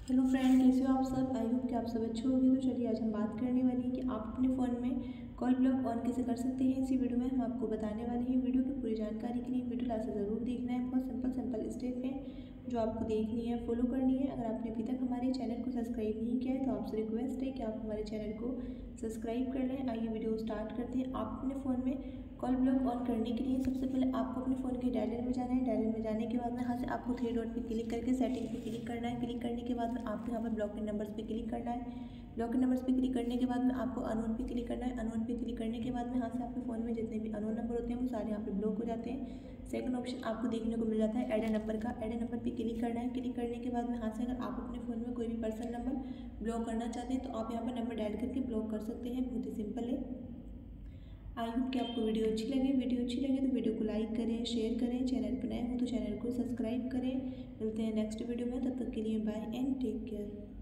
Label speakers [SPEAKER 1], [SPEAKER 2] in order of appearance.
[SPEAKER 1] Hello friend कैसे हो आप सब? आई होप कि आप सब अच्छे होंगे। तो चलिए आज हम बात करने वाली हैं कि आप अपने फ़ोन में कॉल ब्लॉक ऑन कैसे कर सकते हैं। इसी वीडियो में हम आपको बताने वाले हैं। वीडियो की पूरी जानकारी के लिए वीडियो लास्ट ज़रूर देखना है। बहुत सिंपल सिंपल स्टेप हैं जो आपको देखनी है फॉलो करनी है। अगर आपने अभी तक हमारे चैनल को सब्सक्राइब नहीं किया है तो आपसे रिक्वेस्ट है कि आप हमारे चैनल को सब्सक्राइब कर लें। आइए वीडियो स्टार्ट करते हैं। आप अपने फ़ोन में कॉल ब्लॉक ऑन करने के लिए सबसे पहले आपको अपने फ़ोन के डायलर में जाना है। डायलर में जाने के बाद में यहाँ से आपको थ्री डॉट पे क्लिक करके सेटिंग पे क्लिक करना है। क्लिक करने के बाद में आपको यहाँ पर ब्लॉक के नंबर्स पे क्लिक करना है। ब्लॉक के नंबर्स पे क्लिक करने के बाद में आपको अनोन पे क्लिक करना है। अनोन पे क्लिक करने के बाद में यहाँ से आपके फ़ोन में जितने भी अनोन नंबर होते हैं, वो सारे यहाँ पे ब्लॉक हो जाते हैं। सेकंड ऑप्शन आपको देखने को मिल जाता है एड ए नंबर का। एड ए नंबर पे क्लिक करना है। क्लिक करने के बाद में यहाँ से अगर आप अपने फ़ोन में कोई भी पर्सनल नंबर ब्लॉक करना चाहते हैं तो आप यहाँ पर नंबर डायल करके ब्लॉक कर सकते हैं। बहुत आई होप कि आपको वीडियो अच्छी लगे वीडियो अच्छी लगे तो वीडियो को लाइक करें, शेयर करें। चैनल पर नए हो तो चैनल को सब्सक्राइब करें। मिलते हैं नेक्स्ट वीडियो में, तब तक के लिए बाय एंड टेक केयर।